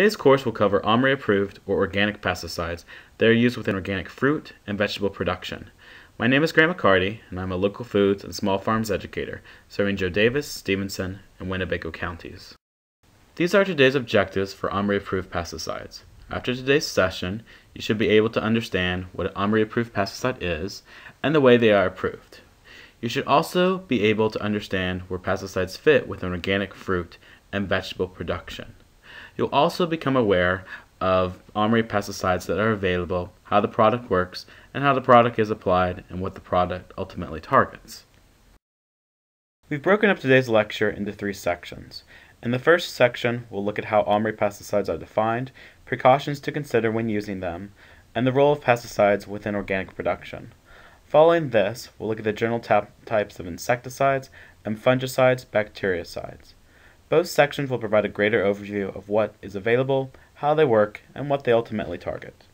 Today's course will cover OMRI approved or organic pesticides that are used within organic fruit and vegetable production. My name is Grant McCarty, and I'm a local foods and small farms educator serving Jo Daviess, Stephenson, and Winnebago counties. These are today's objectives for OMRI approved pesticides. After today's session, you should be able to understand what an OMRI approved pesticide is and the way they are approved. You should also be able to understand where pesticides fit within organic fruit and vegetable production. You'll also become aware of OMRI pesticides that are available, how the product works, and how the product is applied, and what the product ultimately targets. We've broken up today's lecture into three sections. In the first section, we'll look at how OMRI pesticides are defined, precautions to consider when using them, and the role of pesticides within organic production. Following this, we'll look at the general types of insecticides and fungicides, bactericides. Both sections will provide a greater overview of what is available, how they work, and what they ultimately target.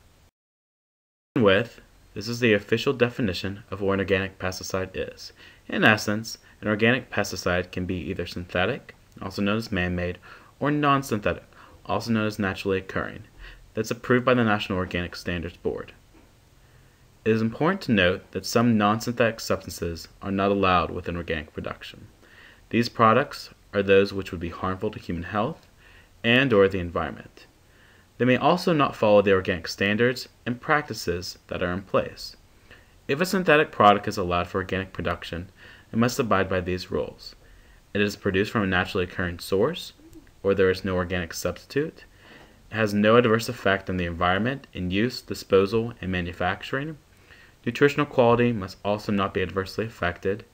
With, this is the official definition of what an organic pesticide is. In essence, an organic pesticide can be either synthetic, also known as man-made, or non-synthetic, also known as naturally occurring, that's approved by the National Organic Standards Board. It is important to note that some non-synthetic substances are not allowed within organic production. These products are those which would be harmful to human health and or the environment. They may also not follow the organic standards and practices that are in place. If a synthetic product is allowed for organic production, it must abide by these rules. It is produced from a naturally occurring source, or there is no organic substitute. It has no adverse effect on the environment in use, disposal, and manufacturing. Nutritional quality must also not be adversely affected,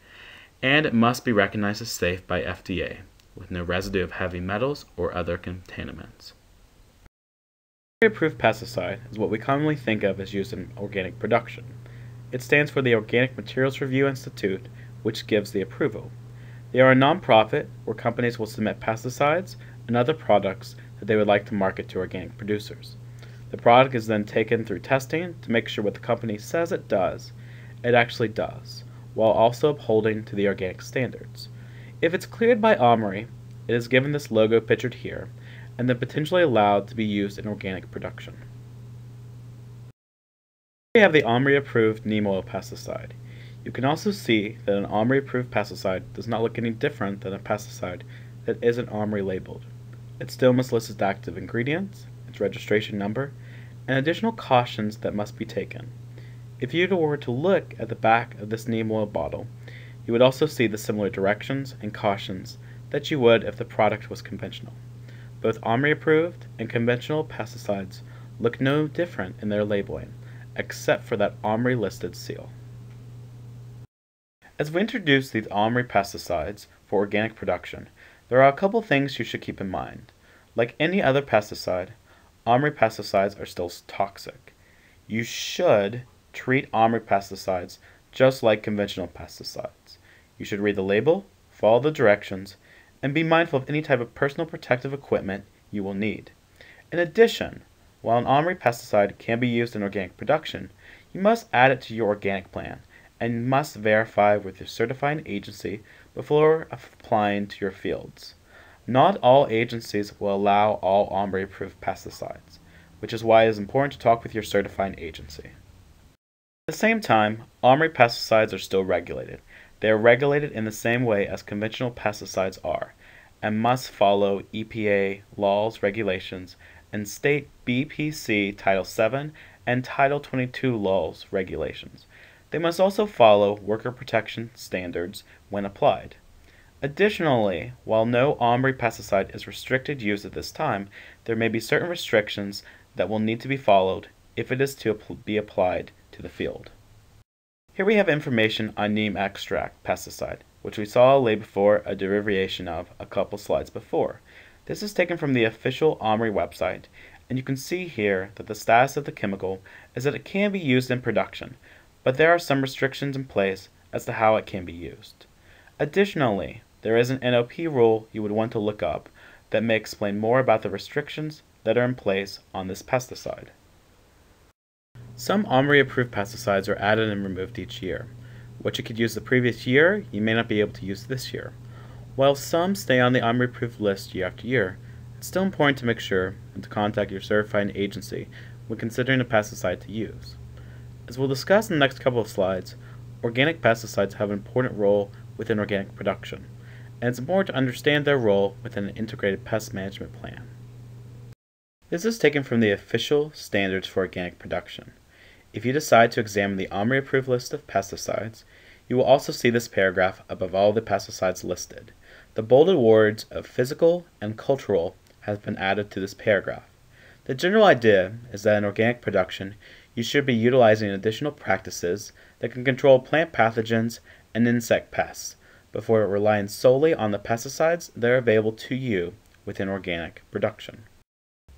and it must be recognized as safe by FDA, with no residue of heavy metals or other contaminants. Approved pesticide is what we commonly think of as used in organic production. It stands for the Organic Materials Review Institute, which gives the approval. They are a nonprofit where companies will submit pesticides and other products that they would like to market to organic producers. The product is then taken through testing to make sure what the company says it does, it actually does, while also upholding to the organic standards. If it's cleared by OMRI, it is given this logo pictured here, and then potentially allowed to be used in organic production. Here We have the OMRI approved neem oil pesticide. You can also see that an OMRI approved pesticide does not look any different than a pesticide that isn't OMRI labeled. It still must list its active ingredients, its registration number, and additional cautions that must be taken. If you were to look at the back of this neem oil bottle, you would also see the similar directions and cautions that you would if the product was conventional. Both OMRI approved and conventional pesticides look no different in their labeling, except for that OMRI listed seal. As we introduce these OMRI pesticides for organic production, there are a couple things you should keep in mind. Like any other pesticide, OMRI pesticides are still toxic. You should treat OMRI pesticides just like conventional pesticides. You should read the label, follow the directions, and be mindful of any type of personal protective equipment you will need. In addition, while an OMRI pesticide can be used in organic production, you must add it to your organic plan and must verify with your certifying agency before applying to your fields. Not all agencies will allow all OMRI approved pesticides, which is why it is important to talk with your certifying agency. At the same time, OMRI pesticides are still regulated, they are regulated in the same way as conventional pesticides are, and must follow EPA laws, regulations, and state BPC Title VII and Title 22 laws, regulations. They must also follow worker protection standards when applied. Additionally, while no OMRI pesticide is restricted use at this time, there may be certain restrictions that will need to be followed if it is to be applied to the field. Here we have information on neem extract pesticide, which we saw lay before a derivation of a couple slides before. This is taken from the official OMRI website, and you can see here that the status of the chemical is that it can be used in production, but there are some restrictions in place as to how it can be used. Additionally, there is an NOP rule you would want to look up that may explain more about the restrictions that are in place on this pesticide. Some OMRI approved pesticides are added and removed each year. What you could use the previous year, you may not be able to use this year. While some stay on the OMRI approved list year after year, it's still important to make sure and to contact your certifying agency when considering a pesticide to use. As we'll discuss in the next couple of slides, organic pesticides have an important role within organic production, and it's important to understand their role within an integrated pest management plan. This is taken from the official standards for organic production. If you decide to examine the OMRI approved list of pesticides, you will also see this paragraph above all the pesticides listed. The bolded words of physical and cultural have been added to this paragraph. The general idea is that in organic production, you should be utilizing additional practices that can control plant pathogens and insect pests before relying solely on the pesticides that are available to you within organic production.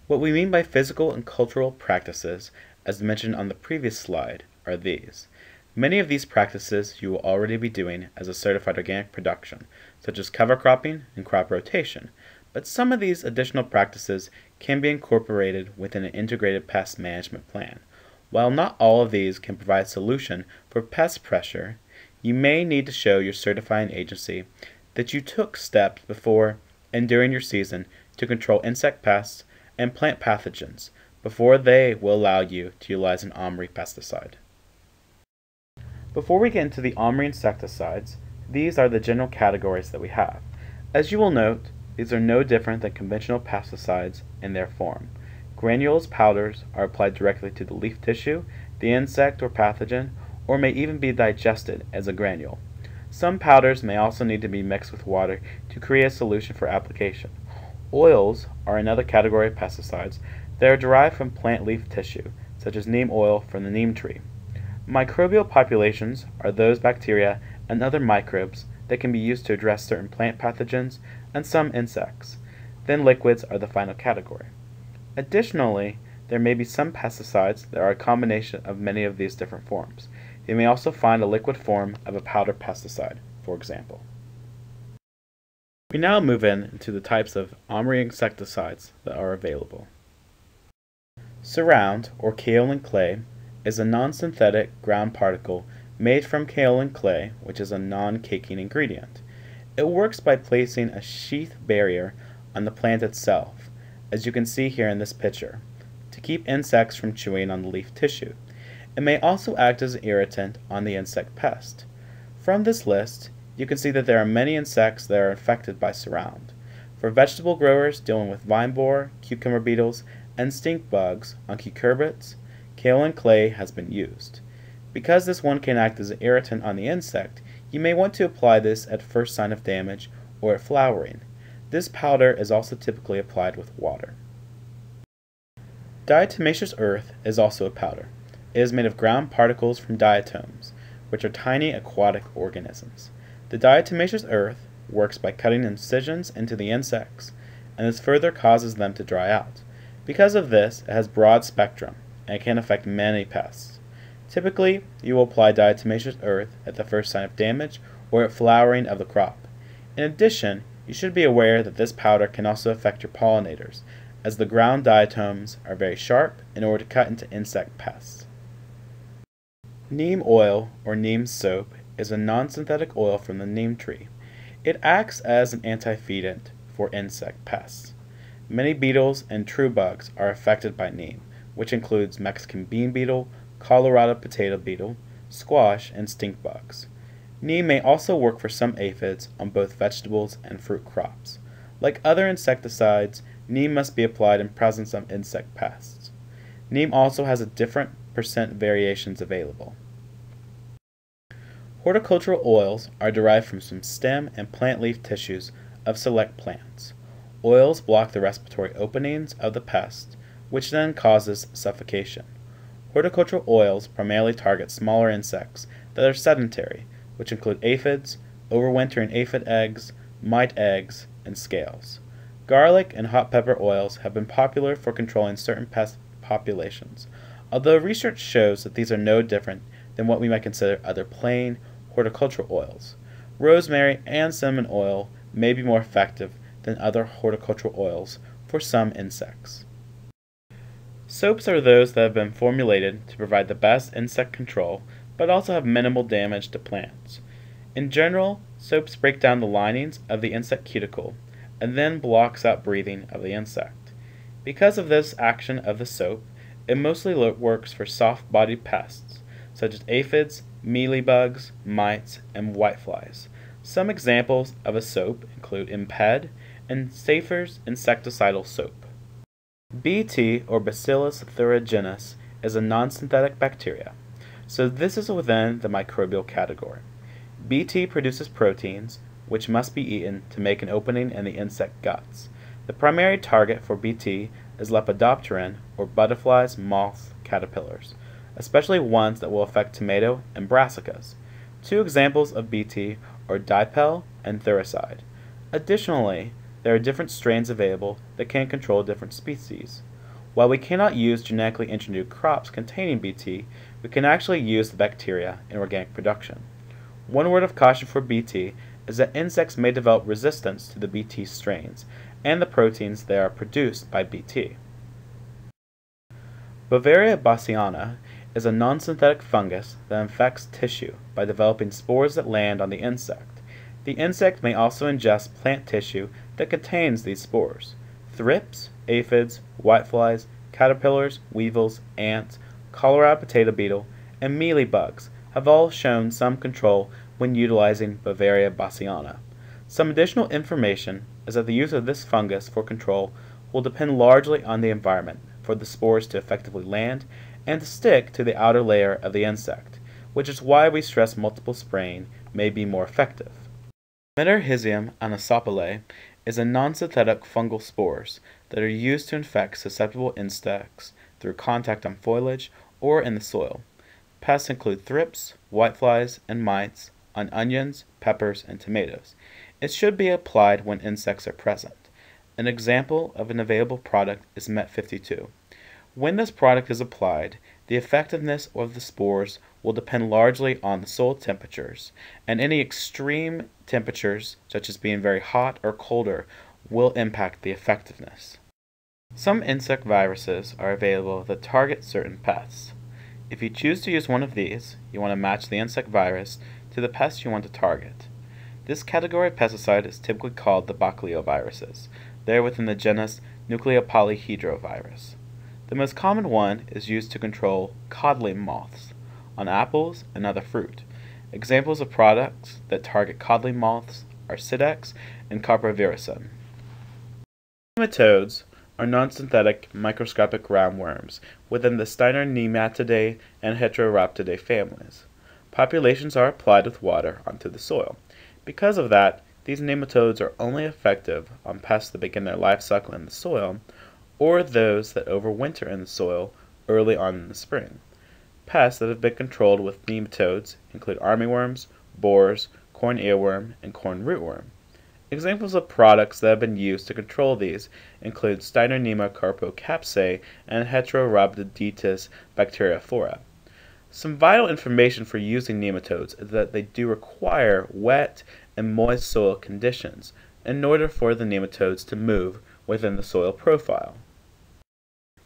What we mean by physical and cultural practices, as mentioned on the previous slide, are these. Many of these practices you will already be doing as a certified organic production, such as cover cropping and crop rotation, but some of these additional practices can be incorporated within an integrated pest management plan. While not all of these can provide solution for pest pressure, you may need to show your certifying agency that you took steps before and during your season to control insect pests and plant pathogens before they will allow you to utilize an OMRI pesticide. Before we get into the OMRI insecticides, these are the general categories that we have. As you will note, these are no different than conventional pesticides in their form. Granules powders are applied directly to the leaf tissue, the insect or pathogen, or may even be digested as a granule. Some powders may also need to be mixed with water to create a solution for application. Oils are another category of pesticides that are derived from plant leaf tissue, such as neem oil from the neem tree. Microbial populations are those bacteria and other microbes that can be used to address certain plant pathogens and some insects. Then liquids are the final category. Additionally, there may be some pesticides that are a combination of many of these different forms. You may also find a liquid form of a powder pesticide, for example. We now move in to the types of OMRI insecticides that are available. Surround, or kaolin clay, is a non-synthetic ground particle made from kaolin clay, which is a non-caking ingredient. It works by placing a sheath barrier on the plant itself, as you can see here in this picture, to keep insects from chewing on the leaf tissue. It may also act as an irritant on the insect pest. From this list, you can see that there are many insects that are affected by surround. For vegetable growers dealing with vine borer, cucumber beetles, and stink bugs on cucurbits, kaolin clay has been used. Because this one can act as an irritant on the insect, you may want to apply this at first sign of damage or at flowering. This powder is also typically applied with water. Diatomaceous earth is also a powder. It is made of ground particles from diatoms, which are tiny aquatic organisms. The diatomaceous earth works by cutting incisions into the insects, and this further causes them to dry out. Because of this, it has broad spectrum, and can affect many pests. Typically, you will apply diatomaceous earth at the first sign of damage or at flowering of the crop. In addition, you should be aware that this powder can also affect your pollinators, as the ground diatoms are very sharp in order to cut into insect pests. Neem oil, or neem soap, is a non-synthetic oil from the neem tree. It acts as an antifeedant for insect pests. Many beetles and true bugs are affected by neem, which includes Mexican bean beetle, Colorado potato beetle, squash, and stink bugs. Neem may also work for some aphids on both vegetables and fruit crops. Like other insecticides, neem must be applied in presence of insect pests. Neem also has a different percent variations available. Horticultural oils are derived from some stem and plant leaf tissues of select plants. Oils block the respiratory openings of the pest, which then causes suffocation. Horticultural oils primarily target smaller insects that are sedentary, which include aphids, overwintering aphid eggs, mite eggs, and scales. Garlic and hot pepper oils have been popular for controlling certain pest populations, although research shows that these are no different than what we might consider other plain horticultural oils. Rosemary and cinnamon oil may be more effective than other horticultural oils for some insects. Soaps are those that have been formulated to provide the best insect control but also have minimal damage to plants. In general, soaps break down the linings of the insect cuticle, and then blocks out breathing of the insect. Because of this action of the soap, it mostly works for soft bodied pests, such as aphids, mealybugs, mites, and whiteflies. Some examples of a soap include M-Pede and Safer's insecticidal soap. BT, or Bacillus thuringiensis, is a non-synthetic bacteria, so this is within the microbial category. BT produces proteins, which must be eaten to make an opening in the insect guts. The primary target for BT is Lepidopteran, or butterflies, moths, caterpillars, especially ones that will affect tomato and brassicas. Two examples of BT are dipel and thuricide. Additionally, there are different strains available that can control different species. While we cannot use genetically engineered crops containing BT, we can actually use the bacteria in organic production. One word of caution for BT is that insects may develop resistance to the BT strains and the proteins that are produced by BT. Beauveria bassiana is a non-synthetic fungus that infects tissue by developing spores that land on the insect. The insect may also ingest plant tissue that contains these spores. Thrips, aphids, whiteflies, caterpillars, weevils, ants, Colorado potato beetle, and mealybugs have all shown some control when utilizing Beauveria bassiana. Some additional information is that the use of this fungus for control will depend largely on the environment for the spores to effectively land and to stick to the outer layer of the insect, which is why we stress multiple spraying may be more effective. Metarhizium anisopliae is a non-synthetic fungal spores that are used to infect susceptible insects through contact on foliage or in the soil. Pests include thrips, whiteflies, and mites on onions, peppers, and tomatoes. It should be applied when insects are present. An example of an available product is MET52. When this product is applied, the effectiveness of the spores will depend largely on the soil temperatures, and any extreme temperatures, such as being very hot or colder, will impact the effectiveness. Some insect viruses are available that target certain pests. If you choose to use one of these, you want to match the insect virus to the pest you want to target. This category of pesticide is typically called the baculoviruses. They are within the genus Nucleopolyhedrovirus. The most common one is used to control codling moths on apples and other fruit. Examples of products that target codling moths are Cyd-X and Carpovirusine. Nematodes are non-synthetic microscopic roundworms within the Steinernematidae and Heterorhabditidae families. Populations are applied with water onto the soil. Because of that, these nematodes are only effective on pests that begin their life cycle in the soil or those that overwinter in the soil early on in the spring. Pests that have been controlled with nematodes include armyworms, borers, corn earworm, and corn rootworm. Examples of products that have been used to control these include carpocapsae and Heterorhabditis bacteriophora. Some vital information for using nematodes is that they do require wet and moist soil conditions in order for the nematodes to move within the soil profile.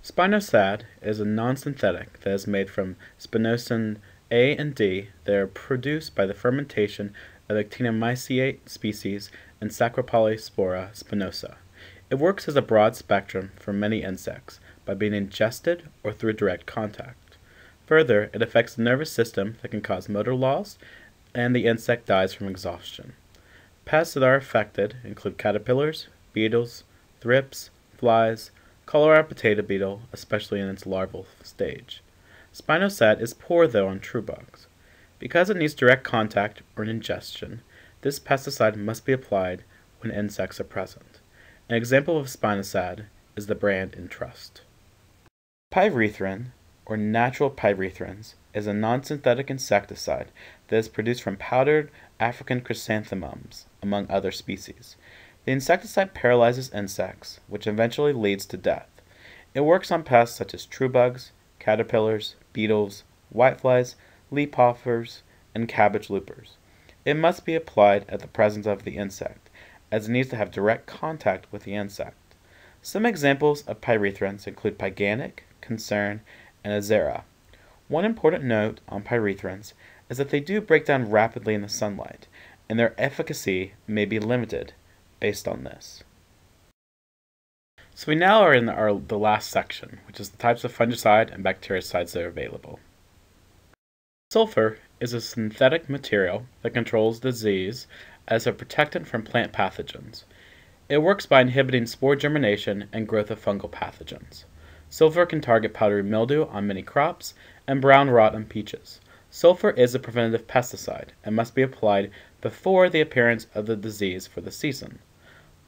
Spinosad is a non-synthetic that is made from spinosyn A and D that are produced by the fermentation of actinomycete species and Saccharopolyspora spinosa. It works as a broad spectrum for many insects by being ingested or through direct contact. Further, it affects the nervous system that can cause motor loss and the insect dies from exhaustion. Pests that are affected include caterpillars, beetles, thrips, flies, Colorado potato beetle, especially in its larval stage. Spinosad is poor though on true bugs. Because it needs direct contact or ingestion, this pesticide must be applied when insects are present. An example of spinosad is the brand Entrust. Pyrethrin, or natural pyrethrins, is a non-synthetic insecticide that is produced from powdered African chrysanthemums, among other species. The insecticide paralyzes insects, which eventually leads to death. It works on pests such as true bugs, caterpillars, beetles, whiteflies, leafhoppers, and cabbage loopers. It must be applied at the presence of the insect, as it needs to have direct contact with the insect. Some examples of pyrethrins include Pyganic, Concern, and Azera. One important note on pyrethrins is that they do break down rapidly in the sunlight, and their efficacy may be limited based on this. So we now are in our, the last section, which is the types of fungicide and bactericides that are available. Sulfur is a synthetic material that controls disease as a protectant from plant pathogens. It works by inhibiting spore germination and growth of fungal pathogens. Sulfur can target powdery mildew on many crops and brown rot on peaches. Sulfur is a preventative pesticide and must be applied before the appearance of the disease for the season.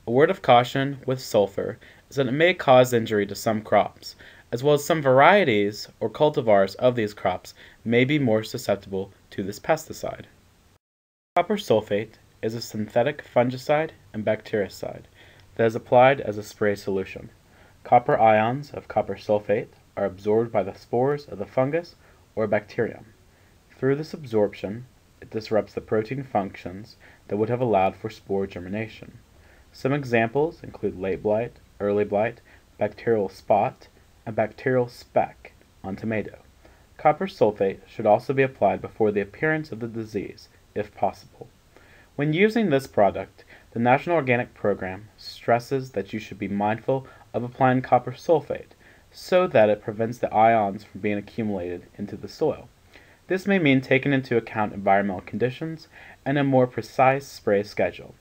A word of caution with sulfur is that it may cause injury to some crops, as well as some varieties or cultivars of these crops may be more susceptible to this pesticide. Copper sulfate is a synthetic fungicide and bactericide that is applied as a spray solution. Copper ions of copper sulfate are absorbed by the spores of the fungus or bacterium. Through this absorption, it disrupts the protein functions that would have allowed for spore germination. Some examples include late blight, early blight, bacterial spot, and bacterial speck on tomato. Copper sulfate should also be applied before the appearance of the disease, if possible. When using this product, the National Organic Program stresses that you should be mindful of applying copper sulfate so that it prevents the ions from being accumulated into the soil. This may mean taking into account environmental conditions and a more precise spray schedule.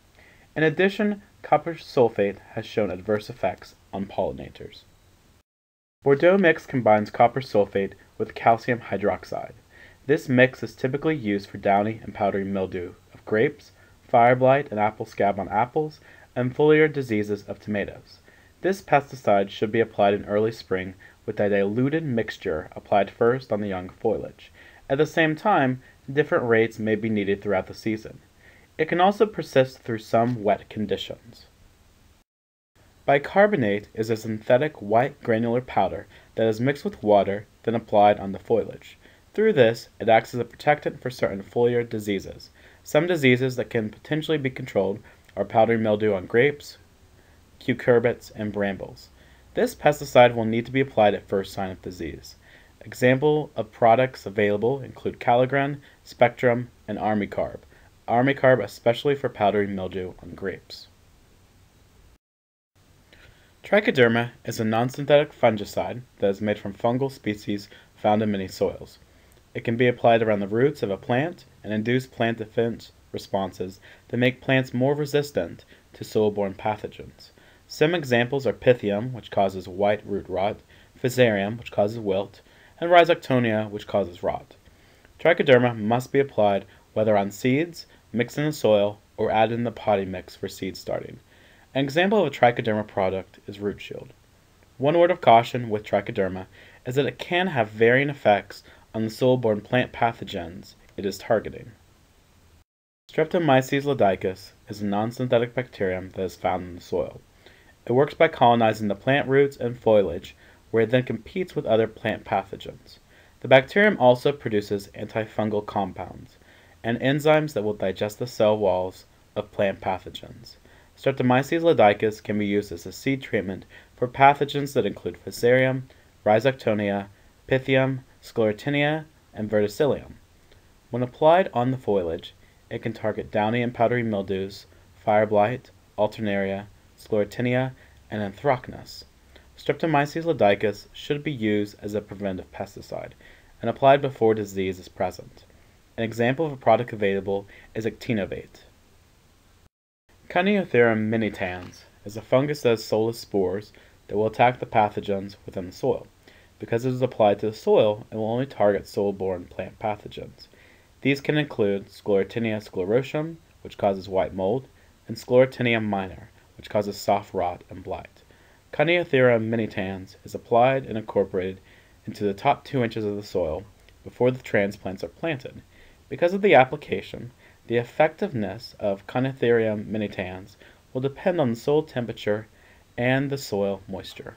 In addition, copper sulfate has shown adverse effects on pollinators. Bordeaux mix combines copper sulfate with calcium hydroxide. This mix is typically used for downy and powdery mildew of grapes, fire blight and apple scab on apples, and foliar diseases of tomatoes. This pesticide should be applied in early spring with a diluted mixture applied first on the young foliage. At the same time, different rates may be needed throughout the season. It can also persist through some wet conditions. Bicarbonate is a synthetic white granular powder that is mixed with water, then applied on the foliage. Through this, it acts as a protectant for certain foliar diseases. Some diseases that can potentially be controlled are powdery mildew on grapes, cucurbits, and brambles. This pesticide will need to be applied at first sign of disease. Example of products available include Kaligreen, Spectrum, and Armicarb. Armicarb especially for powdery mildew on grapes. Trichoderma is a non-synthetic fungicide that is made from fungal species found in many soils. It can be applied around the roots of a plant and induce plant defense responses that make plants more resistant to soil-borne pathogens. Some examples are Pythium, which causes white root rot, Fusarium, which causes wilt, and Rhizoctonia, which causes rot. Trichoderma must be applied whether on seeds, mixed in the soil, or added in the potting mix for seed starting. An example of a trichoderma product is Root Shield. One word of caution with trichoderma is that it can have varying effects on the soil-borne plant pathogens it is targeting. Streptomyces lydicus is a non-synthetic bacterium that is found in the soil. It works by colonizing the plant roots and foliage, where it then competes with other plant pathogens. The bacterium also produces antifungal compounds and enzymes that will digest the cell walls of plant pathogens. Streptomyces lydicus can be used as a seed treatment for pathogens that include Fusarium, Rhizoctonia, Pythium, Sclerotinia, and Verticillium. When applied on the foliage, it can target downy and powdery mildews, fire blight, alternaria, Sclerotinia, and anthracnose. Streptomyces lydicus should be used as a preventive pesticide and applied before disease is present. An example of a product available is actinovate. Coniothyrium minitans is a fungus that has spores that will attack the pathogens within the soil. Because it is applied to the soil, it will only target soil-borne plant pathogens. These can include Sclerotinia sclerotiorum, which causes white mold, and Sclerotinia minor, which causes soft rot and blight. Coniothyrium minitans is applied and incorporated into the top two inches of the soil before the transplants are planted. Because of the application, the effectiveness of Coniothyrium minitans will depend on the soil temperature and the soil moisture.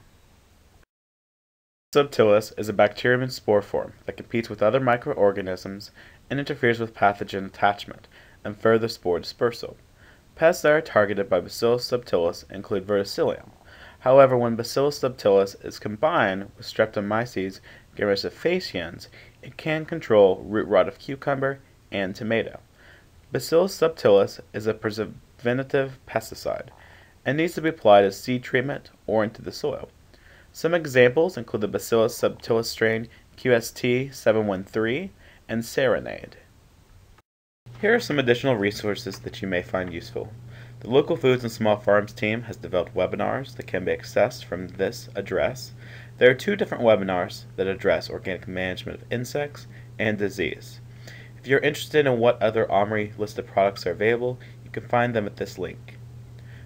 Subtilis is a bacterium in spore form that competes with other microorganisms and interferes with pathogen attachment and further spore dispersal. Pests that are targeted by Bacillus subtilis include verticillium. However, when Bacillus subtilis is combined with Streptomyces gammaericephaciens, it can control root rot of cucumber and tomato. Bacillus subtilis is a preventive pesticide. and needs to be applied as seed treatment or into the soil. Some examples include the Bacillus subtilis strain QST713 and Serenade. Here are some additional resources that you may find useful. The Local Foods and Small Farms team has developed webinars that can be accessed from this address. There are two different webinars that address organic management of insects and disease. If you're interested in what other OMRI listed products are available, you can find them at this link.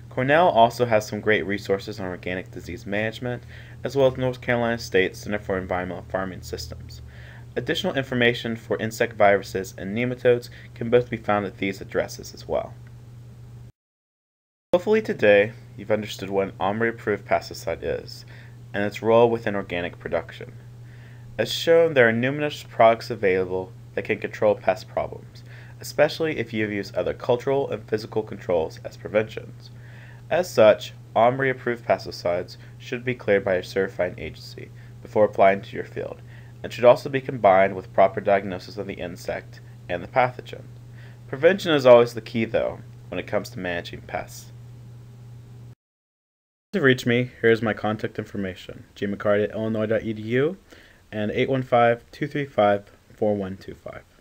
Cornell also has some great resources on organic disease management, as well as North Carolina State Center for Environmental Farming Systems. Additional information for insect viruses and nematodes can both be found at these addresses as well. Hopefully today you've understood what an OMRI-approved pesticide is and its role within organic production. As shown, there are numerous products available that can control pest problems, especially if you have used other cultural and physical controls as preventions. As such, OMRI-approved pesticides should be cleared by a certifying agency before applying to your field and should also be combined with proper diagnosis of the insect and the pathogen. Prevention is always the key, though, when it comes to managing pests. To reach me, here's my contact information gmccarty at illinois.edu and 815 235 4125.